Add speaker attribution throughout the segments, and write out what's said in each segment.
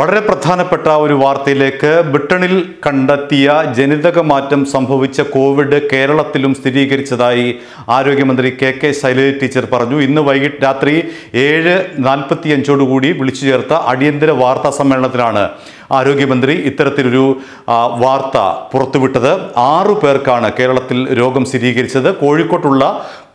Speaker 1: വളരെ പ്രധാനപ്പെട്ട ഒരു വാർത്തയിലേക്ക് ബ്രിട്ടണിൽ കണ്ടെത്തിയ ജനിതക മാറ്റം സംഭവിച്ച കോവിഡ് കേരളത്തിലും സ്ഥിരീകരിച്ചതായി ആരോഗ്യമന്ത്രി കെ കെ ശൈലജ ടീച്ചർ പറഞ്ഞു. ഇന്ന് വൈകിട്ട് രാത്രി ഏഴ് നാൽപ്പത്തിയഞ്ചോടുകൂടി വിളിച്ചു ചേർത്ത അടിയന്തര വാർത്താ സമ്മേളനത്തിലാണ്. ആരോഗ്യമന്ത്രി ഇത്തരത്തിലൊരു വാർത്ത പുറത്തുവിട്ടത്. ആറു പേർക്കാണ് കേരളത്തിൽ രോഗം സ്ഥിരീകരിച്ചത്. കോഴിക്കോട്ടുള്ള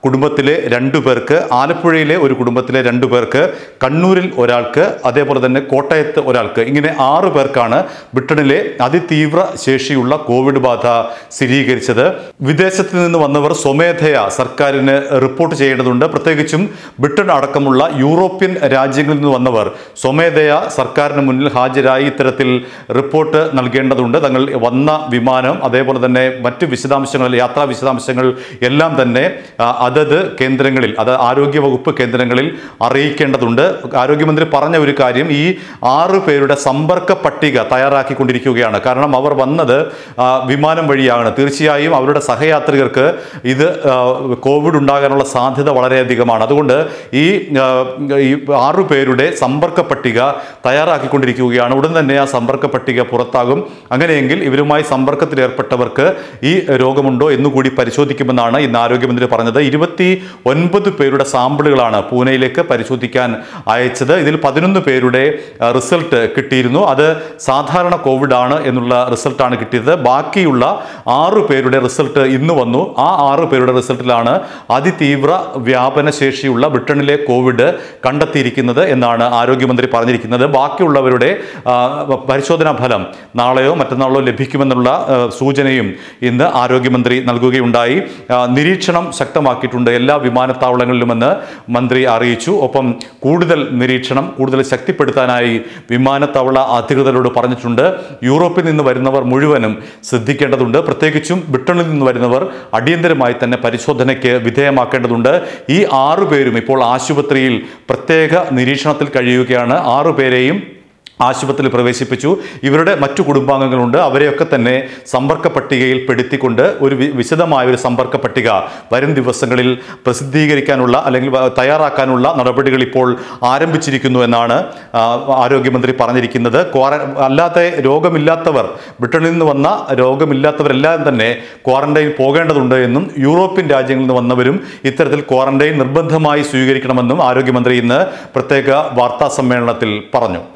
Speaker 1: കുടുംബത്തിലെ രണ്ടു പേർക്ക് ആലപ്പുഴയിലെ ഒരു കുടുംബത്തിലെ രണ്ടു പേർക്ക് കണ്ണൂരിൽ ഒരാൾക്ക് അതേപോലെ തന്നെ കോട്ടയത്ത് ഒരാൾക്ക്. ഇങ്ങനെ ആറു പേർക്കാണ് ബ്രിട്ടനിലെ അതിതീവ്ര ശേഷിയുള്ള കോവിഡ് ബാധ സ്ഥിരീകരിച്ചത്. വിദേശത്ത് നിന്ന് വന്നവർ സ്വമേധയാ സർക്കാരിന് റിപ്പോർട്ട് ചെയ്യേണ്ടതുണ്ട്. പ്രത്യേകിച്ചും ബ്രിട്ടൻ അടക്കമുള്ള യൂറോപ്യൻ രാജ്യങ്ങളിൽ നിന്ന് വന്നവർ സ്വമേധയാ സർക്കാരിന് മുന്നിൽ ഹാജരായി ഇത്തരത്തിൽ റിപ്പോർട്ട് നൽകേണ്ടതുണ്ട്. തങ്ങൾ വന്ന വിമാനം അതേപോലെ തന്നെ മറ്റ് വിശദാംശങ്ങൾ യാത്രാ വിശദാംശങ്ങൾ എല്ലാം തന്നെ അതത് കേന്ദ്രങ്ങളിൽ അത് ആരോഗ്യ വകുപ്പ് കേന്ദ്രങ്ങളിൽ അറിയിക്കേണ്ടതുണ്ട്. ആരോഗ്യമന്ത്രി പറഞ്ഞ ഒരു കാര്യം ഈ ആറ് പേരുടെ സമ്പർക്ക പട്ടിക തയ്യാറാക്കിക്കൊണ്ടിരിക്കുകയാണ്. കാരണം അവർ വന്നത് വിമാനം വഴിയാണ്. തീർച്ചയായും അവരുടെ സഹയാത്രികർക്ക് ഇത് കോവിഡ് ഉണ്ടാകാനുള്ള സാധ്യത വളരെയധികമാണ്. അതുകൊണ്ട് ഈ ആറു പേരുടെ സമ്പർക്ക പട്ടിക തയ്യാറാക്കിക്കൊണ്ടിരിക്കുകയാണ്. ഉടൻ തന്നെ ആ സമ്പർക്ക പട്ടിക പുറത്താകും. അങ്ങനെയെങ്കിൽ ഇവരുമായി സമ്പർക്കത്തിലേർപ്പെട്ടവർക്ക് ഈ രോഗമുണ്ടോ എന്നുകൂടി പരിശോധിക്കുമെന്നാണ് ഇന്ന് ആരോഗ്യമന്ത്രി പറഞ്ഞത്. ഇരുപത്തി ഒൻപത് പേരുടെ സാമ്പിളുകളാണ് പൂനെയിലേക്ക് പരിശോധിക്കാൻ അയച്ചത്. ഇതിൽ പതിനൊന്ന് പേരുടെ റിസൾട്ട് കിട്ടിയിരുന്നു. അത് സാധാരണ കോവിഡ് ആണ് എന്നുള്ള റിസൾട്ടാണ് കിട്ടിയത്. ബാക്കിയുള്ള ആറു പേരുടെ റിസൾട്ട് ഇന്ന് വന്നു. ആ ആറ് പേരുടെ റിസൾട്ടിലാണ് അതിതീവ്ര വ്യാപന ശേഷിയുള്ള ബ്രിട്ടനിലെ കോവിഡ് കണ്ടെത്തിയിരിക്കുന്നത് എന്നാണ് ആരോഗ്യമന്ത്രി പറഞ്ഞിരിക്കുന്നത്. ബാക്കിയുള്ളവരുടെ പരിശോധനാ ഫലം നാളെയോ മറ്റന്നാളോ ലഭിക്കുമെന്നുള്ള സൂചനയും ഇന്ന് ആരോഗ്യമന്ത്രി നൽകുകയുണ്ടായി. നിരീക്ഷണം ശക്തമാക്കിയിട്ടുണ്ട് എല്ലാ വിമാനത്താവളങ്ങളിലുമെന്ന് മന്ത്രി അറിയിച്ചു. ഒപ്പം കൂടുതൽ നിരീക്ഷണം കൂടുതൽ ശക്തിപ്പെടുത്താനായി വിമാനത്താവള അധികൃതരോട് പറഞ്ഞിട്ടുണ്ട്. യൂറോപ്പിൽ നിന്ന് വരുന്നവർ മുഴുവനും ശ്രദ്ധിക്കേണ്ടതുണ്ട്. പ്രത്യേകിച്ചും ബ്രിട്ടനിൽ നിന്ന് വരുന്നവർ അടിയന്തരമായി തന്നെ പരിശോധനയ്ക്ക് വിധേയമാക്കേണ്ടതുണ്ട്. ഈ ആറു പേരും ഇപ്പോൾ ആശുപത്രിയിൽ പ്രത്യേക നിരീക്ഷണത്തിൽ കഴിയുകയാണ്. ആറു പേരെയും ആശുപത്രിയിൽ പ്രവേശിപ്പിച്ചു. ഇവരുടെ മറ്റു കുടുംബാംഗങ്ങളുണ്ട്. അവരെയൊക്കെ തന്നെ സമ്പർക്ക പട്ടികയിൽ പെടുത്തിക്കൊണ്ട് ഒരു വിശദമായ ഒരു സമ്പർക്ക പട്ടിക വരും ദിവസങ്ങളിൽ പ്രസിദ്ധീകരിക്കാനുള്ള അല്ലെങ്കിൽ തയ്യാറാക്കാനുള്ള നടപടികൾ ഇപ്പോൾ ആരംഭിച്ചിരിക്കുന്നു എന്നാണ് ആരോഗ്യമന്ത്രി പറഞ്ഞിരിക്കുന്നത്. ക്വാറ അല്ലാത്ത രോഗമില്ലാത്തവർ ബ്രിട്ടനിൽ നിന്ന് വന്ന രോഗമില്ലാത്തവരെല്ലാം തന്നെ ക്വാറന്റൈൻ പോകേണ്ടതുണ്ട് എന്നും യൂറോപ്യൻ രാജ്യങ്ങളിൽ നിന്ന് വന്നവരും ഇത്തരത്തിൽ ക്വാറന്റൈൻ നിർബന്ധമായി സ്വീകരിക്കണമെന്നും ആരോഗ്യമന്ത്രി ഇന്ന് പ്രത്യേക വാർത്താ സമ്മേളനത്തിൽ പറഞ്ഞു.